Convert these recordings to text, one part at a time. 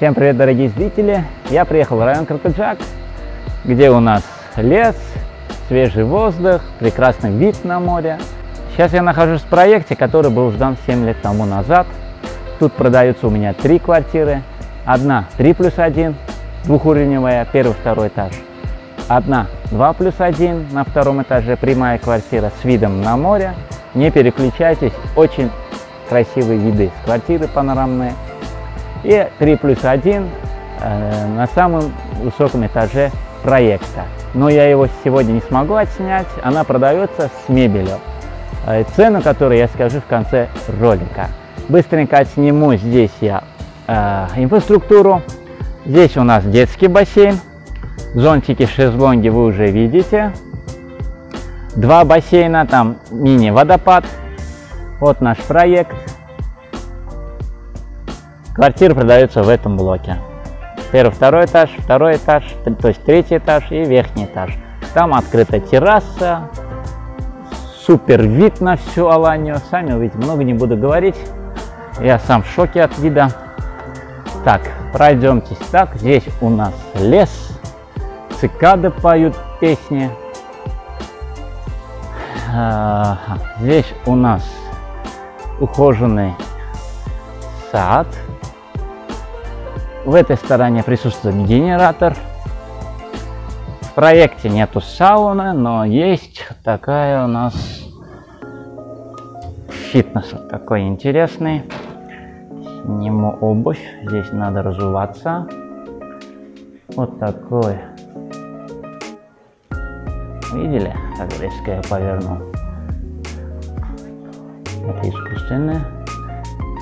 Всем привет, дорогие зрители! Я приехал в район Кракаджак, где у нас лес, свежий воздух, прекрасный вид на море. Сейчас я нахожусь в проекте, который был сдан 7 лет тому назад. Тут продаются у меня три квартиры. Одна 3 плюс 1, двухуровневая, первый, второй этаж. Одна 2 плюс 1 на втором этаже, прямая квартира с видом на море. Не переключайтесь, очень красивые виды с квартиры панорамные. И 3 плюс 1 э, на самом высоком этаже проекта. Но я его сегодня не смогу отснять, она продается с мебелью. Э, цену, которую я скажу в конце ролика. Быстренько отсниму здесь я э, инфраструктуру. Здесь у нас детский бассейн. Зонтики, шезлонги вы уже видите. Два бассейна, там мини-водопад. Вот наш проект. Квартира продается в этом блоке. Первый, второй этаж, второй этаж, то есть третий этаж и верхний этаж. Там открыта терраса, супер вид на всю Аланию. Сами увидите, много не буду говорить. Я сам в шоке от вида. Так, пройдемтесь. Так, здесь у нас лес. Цикады поют песни. Здесь у нас ухоженный сад. В этой стороне присутствует генератор. В проекте нету сауны, но есть такая у нас фитнес такой интересный. Сниму обувь. Здесь надо разуваться. Вот такой. Видели, как резко я повернул? Это искусственное.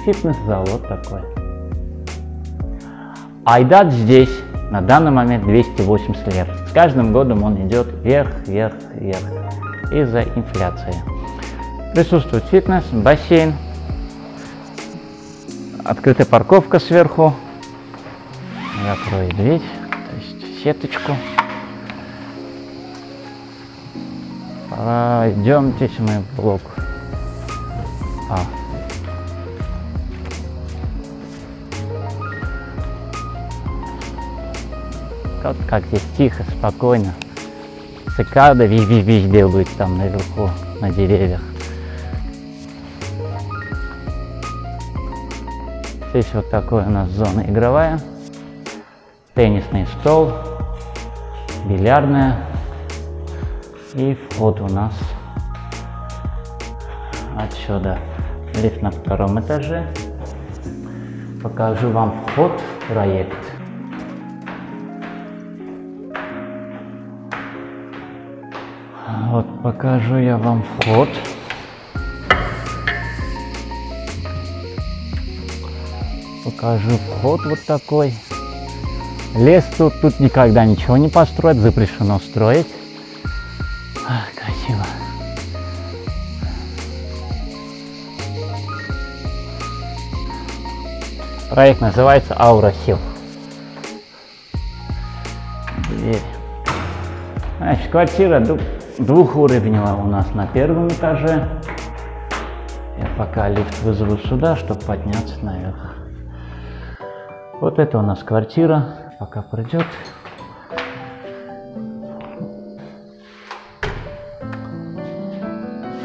Фитнес-зал вот такой. Айдат здесь на данный момент 280 лет. С каждым годом он идет вверх, вверх, вверх из-за инфляции. Присутствует фитнес, бассейн, открытая парковка сверху. Закрою дверь, то есть сеточку. Пойдемте в блок. А, Вот как здесь тихо, спокойно. Цикады везде быть там наверху, на деревьях. Здесь вот такой у нас зона игровая. Теннисный стол, бильярдная. И вход у нас отсюда. Лифт на втором этаже. Покажу вам вход в проект. Вот покажу я вам вход. Покажу вход вот такой. Лес тут, тут никогда ничего не построить, запрещено строить. А, красиво. Проект называется Аура Хилл. Дверь. Значит, квартира двухуровневая у нас на первом этаже. Я пока лифт вызову сюда, чтобы подняться наверх. Вот это у нас квартира, пока придет.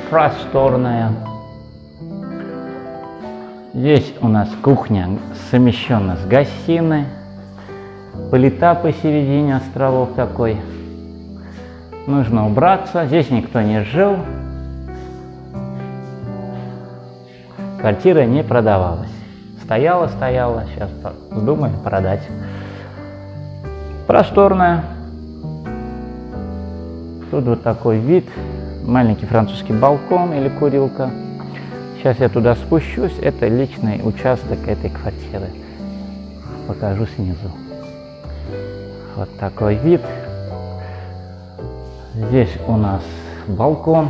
Просторная. Здесь у нас кухня совмещена с гостиной. Плита посередине островов такой нужно убраться. Здесь никто не жил. Квартира не продавалась. Стояла, стояла, сейчас думаем продать. Просторная. Тут вот такой вид. Маленький французский балкон или курилка. Сейчас я туда спущусь. Это личный участок этой квартиры. Покажу снизу. Вот такой вид. Здесь у нас балкон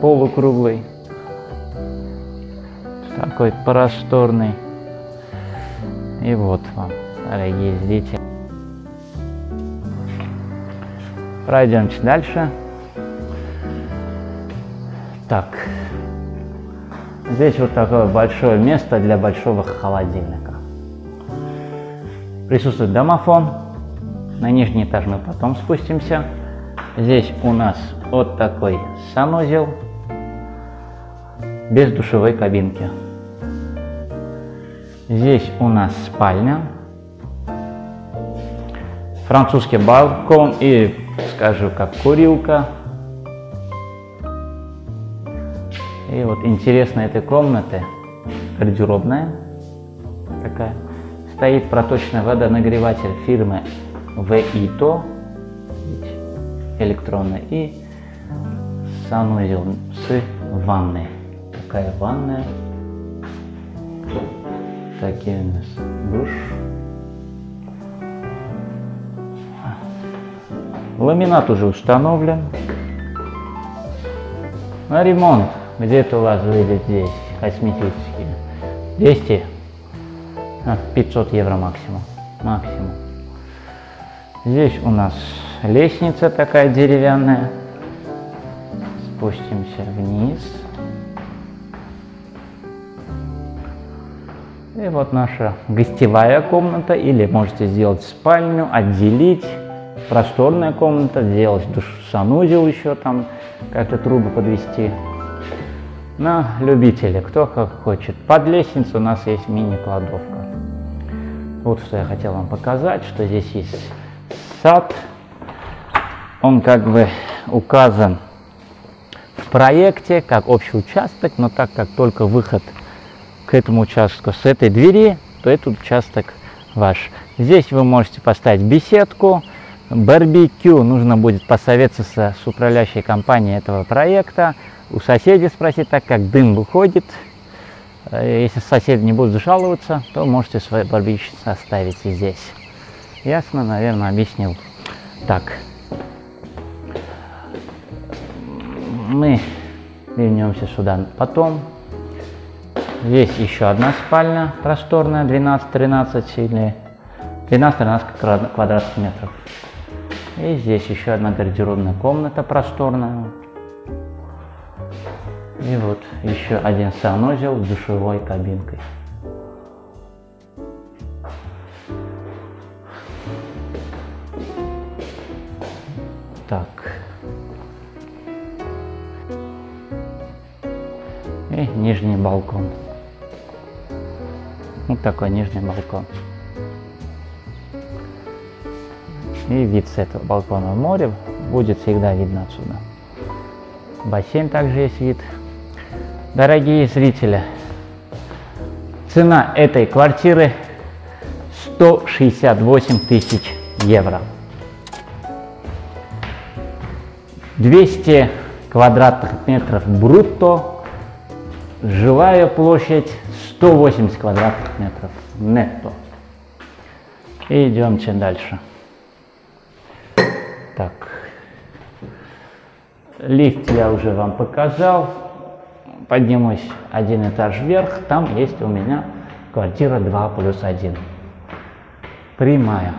полукруглый, такой просторный. И вот вам, дорогие зрители. Пройдемте дальше. Так, здесь вот такое большое место для большого холодильника. Присутствует домофон. На нижний этаж мы потом спустимся. Здесь у нас вот такой санузел без душевой кабинки. Здесь у нас спальня, французский балкон и, скажу, как курилка. И вот интересно этой комнаты, гардеробная такая, стоит проточный водонагреватель фирмы ВИТО, электронный, и санузел с ванной. Такая ванная. Такие у нас душ. Ламинат уже установлен. На ремонт где-то у вас выйдет здесь косметический. 200, 500 евро максимум. Максимум. Здесь у нас лестница такая деревянная. Спустимся вниз. И вот наша гостевая комната, или можете сделать спальню, отделить. Просторная комната, сделать душ, санузел еще там, как-то трубы подвести. На любителя, кто как хочет. Под лестницей у нас есть мини-кладовка. Вот что я хотел вам показать, что здесь есть сад. Он как бы указан в проекте как общий участок, но так как только выход к этому участку с этой двери, то этот участок ваш. Здесь вы можете поставить беседку, барбекю. Нужно будет посоветоваться с управляющей компанией этого проекта, у соседей спросить, так как дым выходит. Э, если соседи не будут жаловаться, то можете свой барбекю оставить здесь. Ясно, наверное, объяснил. Так. Мы вернемся сюда потом. Здесь еще одна спальня просторная, 12-13 или 12-13 квадратных метров. И здесь еще одна гардеробная комната просторная. И вот еще один санузел с душевой кабинкой. И нижний балкон. Вот такой нижний балкон. И вид с этого балкона в море будет всегда видно отсюда. Бассейн также есть вид. Дорогие зрители, цена этой квартиры 168 тысяч евро. 200 квадратных метров брутто, жилая площадь 180 квадратных метров нетто. И идемте дальше. Так. Лифт я уже вам показал. Поднимусь один этаж вверх. Там есть у меня квартира 2 плюс 1. Прямая.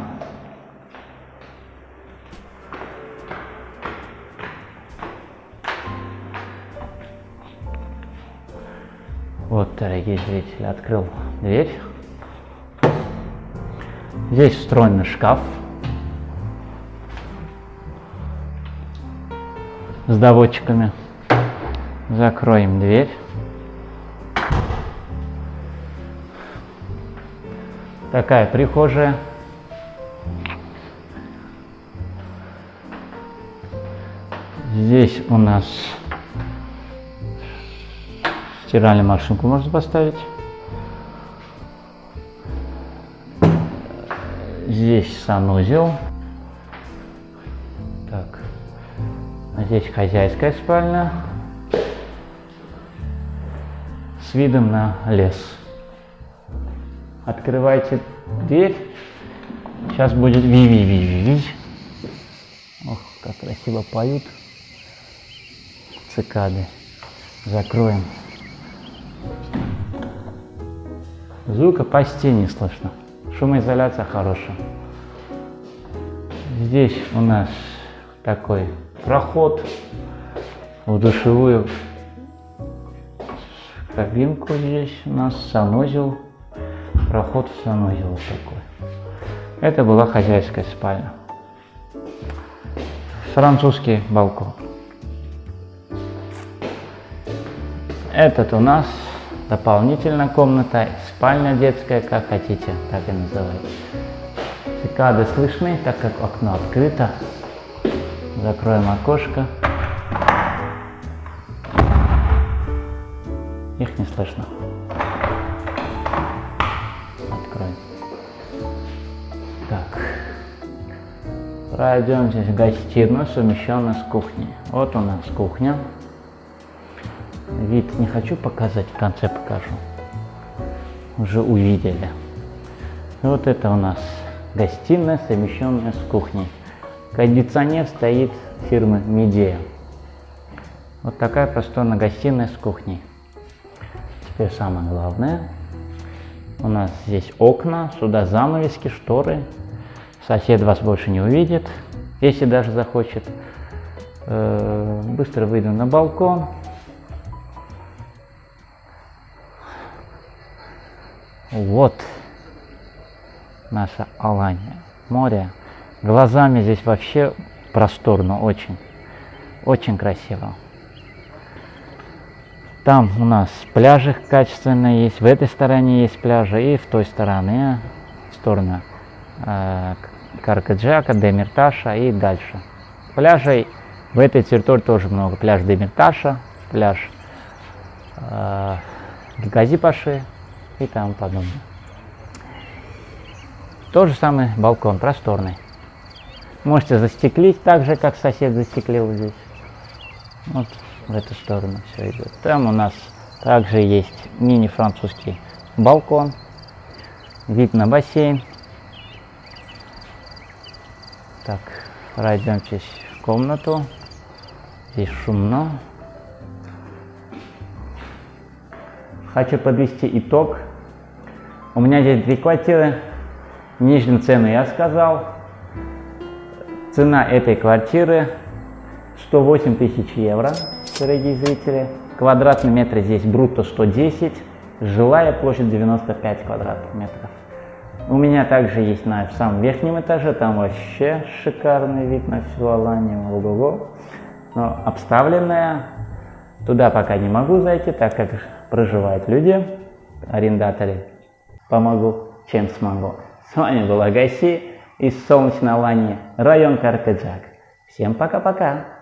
Вот, дорогие зрители, открыл дверь. Здесь встроенный шкаф. С доводчиками. Закроем дверь. Такая прихожая. Здесь у нас Стиральную машинку можно поставить. Здесь санузел. Так. А здесь хозяйская спальня. С видом на лес. Открывайте дверь. Сейчас будет ви-ви-ви-ви. Ох, как красиво поют цикады. Закроем. Звука почти не слышно. Шумоизоляция хорошая. Здесь у нас такой проход в душевую кабинку. Здесь у нас санузел. Проход в санузел такой. Это была хозяйская спальня. Французский балкон. Этот у нас дополнительная комната, спальня детская, как хотите, так и называйте. Цикады слышны, так как окно открыто. Закроем окошко. Их не слышно. Откроем. Так. Пройдем здесь в гостиную, совмещенную с кухней. Вот у нас кухня. Вид не хочу показать, в конце покажу. Уже увидели. Вот это у нас гостиная, совмещенная с кухней. Кондиционер стоит фирмы Медея. Вот такая просторная гостиная с кухней. Теперь самое главное. У нас здесь окна, сюда занавески, шторы. Сосед вас больше не увидит, если даже захочет. Э, быстро выйду на балкон. Вот наша Алания. Море. Глазами здесь вообще просторно очень. Очень красиво. Там у нас пляжи качественные есть, в этой стороне есть пляжи, и в той стороне, сторона э, Каркаджака, Демирташа и дальше. Пляжей в этой территории тоже много. Пляж Демирташа, пляж э, Газипаши и тому подобное. Тот же самый балкон, просторный. Можете застеклить так же, как сосед застеклил здесь. Вот в эту сторону все идет. Там у нас также есть мини-французский балкон, вид на бассейн. Так, пройдемтесь в комнату. Здесь шумно. Хочу подвести итог. У меня здесь две квартиры. Нижнюю цену я сказал. Цена этой квартиры 108 тысяч евро, дорогие зрители. Квадратный метр здесь брутто 110, жилая площадь 95 квадратных метров. У меня также есть на самом верхнем этаже, там вообще шикарный вид на всю Аланию, ого-го. Но обставленная, туда пока не могу зайти, так как проживают люди, арендаторы. Помогу, чем смогу. С вами был Агаси из солнечной Алании, район Каркаджак. Всем пока-пока!